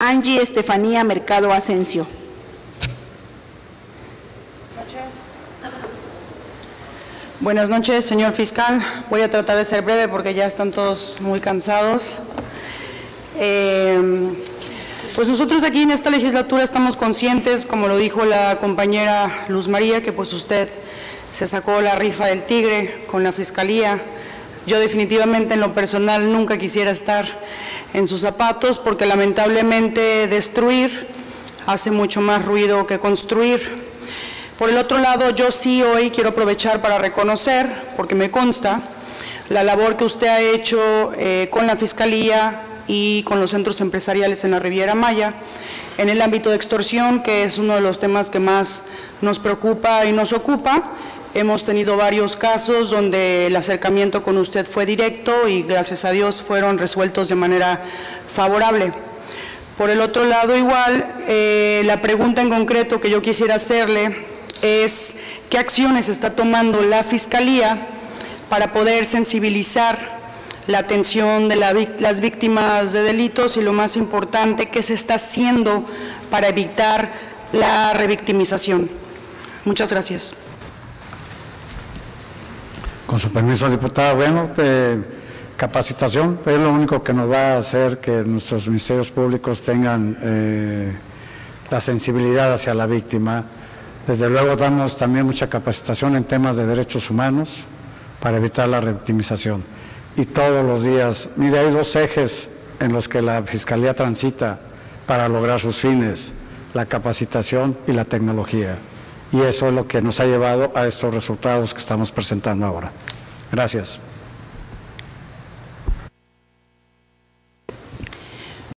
Angie Estefanía Mercado Asensio. Buenas noches, señor fiscal. Voy a tratar de ser breve porque ya están todos muy cansados. Eh, pues nosotros aquí en esta legislatura estamos conscientes, como lo dijo la compañera Luz María, que pues usted se sacó la rifa del tigre con la fiscalía. Yo definitivamente en lo personal nunca quisiera estar en sus zapatos porque lamentablemente destruir hace mucho más ruido que construir. Por el otro lado, yo sí hoy quiero aprovechar para reconocer, porque me consta, la labor que usted ha hecho eh, con la Fiscalía y con los centros empresariales en la Riviera Maya en el ámbito de extorsión, que es uno de los temas que más nos preocupa y nos ocupa. Hemos tenido varios casos donde el acercamiento con usted fue directo y gracias a Dios fueron resueltos de manera favorable. Por el otro lado, igual, eh, la pregunta en concreto que yo quisiera hacerle es qué acciones está tomando la Fiscalía para poder sensibilizar la atención de las víctimas de delitos y lo más importante, qué se está haciendo para evitar la revictimización. Muchas gracias. Con su permiso, diputada, bueno, capacitación es lo único que nos va a hacer que nuestros ministerios públicos tengan eh, la sensibilidad hacia la víctima desde luego damos también mucha capacitación en temas de derechos humanos para evitar la revictimización. Y todos los días, mire, hay dos ejes en los que la Fiscalía transita para lograr sus fines, la capacitación y la tecnología. Y eso es lo que nos ha llevado a estos resultados que estamos presentando ahora. Gracias.